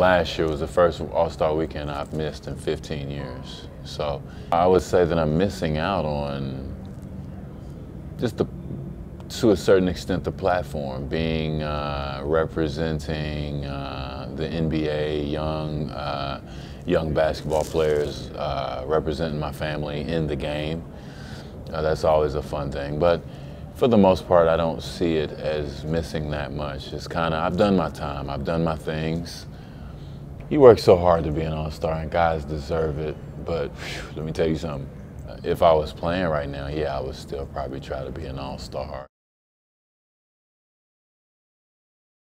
Last year was the first All-Star weekend I've missed in 15 years. So I would say that I'm missing out on just the, to a certain extent, the platform, being uh, representing uh, the NBA, young, uh, young basketball players, uh, representing my family in the game. Uh, that's always a fun thing. But for the most part, I don't see it as missing that much. It's kind of, I've done my time, I've done my things you work so hard to be an all-star and guys deserve it but whew, let me tell you something. If i was playing right now yeah i would still probably try to be an all-star